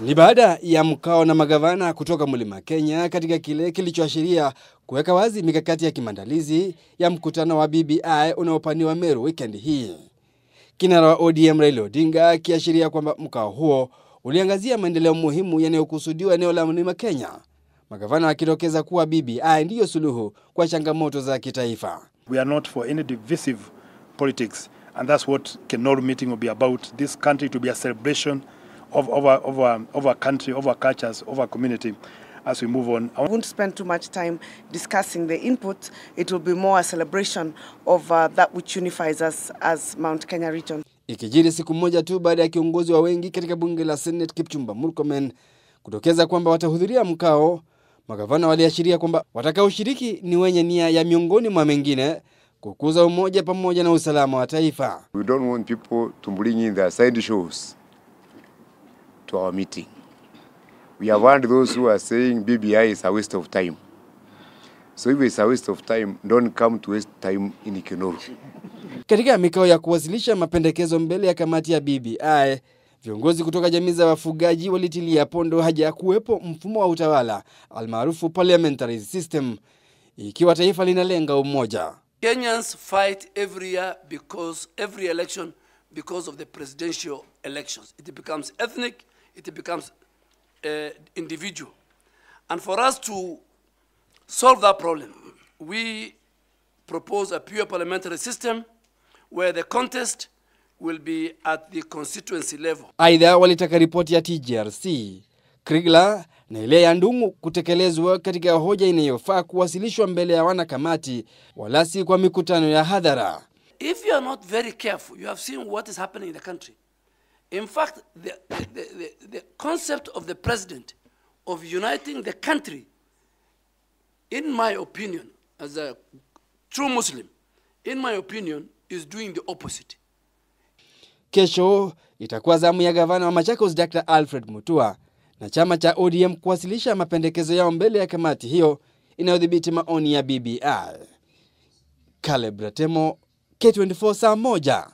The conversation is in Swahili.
Ni baada ya mkao na magavana kutoka Mlima Kenya katika kile kilichoashiria kuweka wazi mikakati ya kimandalizi ya mkutano wa BBI unaopaniwa Meru wikendi hii. Kinara wa ODM Raila Odinga akiashiria kwamba mkao huo uliangazia maendeleo muhimu yanayokusudiwa eneo la Mlima Kenya, magavana akitokeza kuwa BBI ndiyo suluhu kwa changamoto za kitaifa. We are not for any divisive politics, and that's what Kenol meeting will be about. This country to be a celebration of, of, our, of, our, of our country, of our cultures, of our community as we move on. I won't spend too much time discussing the input. It will be more a celebration of uh, that which unifies us as Mount Kenya region. Ikijiri siku moja tu baada ya kiongozi wa wengi katika bunge la Senate Kipchumba Murkomen kutokeza kwamba watahudhuria mkao, magavana waliashiria kwamba watakaoshiriki ni wenye nia ya miongoni mwa mengine kukuza umoja pamoja na usalama wa taifa. We don't want people to bring in their side shows to our meeting. We have heard those who are saying BBI is a waste of time. So if it's a waste of time, don't come to waste time in Kenoru. Katika mikao ya kuwasilisha mapendekezo mbele ya kamati ya BBI, viongozi kutoka jamii za wafugaji walitilia pondo haja ya kuwepo mfumo wa utawala almaarufu parliamentary system, ikiwa taifa linalenga umoja. Kenyans fight every year because every election because of the presidential elections. It becomes ethnic, it becomes uh, individual. And for us to solve that problem, we propose a pure parliamentary system where the contest will be at the constituency level. Aidha, walitaka ripoti ya TGRC, Krigla na ile ya Ndung'u kutekelezwa katika hoja inayofaa kuwasilishwa mbele ya wanakamati, wala si kwa mikutano ya hadhara. If you are not very careful, you have seen what is happening in the country. In fact, the, the, the, the concept of the president of uniting the country, in my opinion, as a true Muslim, in my opinion, is doing the opposite. Kesho itakuwa zamu ya gavana wa Machakos Dr. Alfred Mutua na chama cha ODM kuwasilisha mapendekezo yao mbele ya kamati hiyo inayodhibiti maoni ya BBI. Caleb Ratemo, K24 saa moja.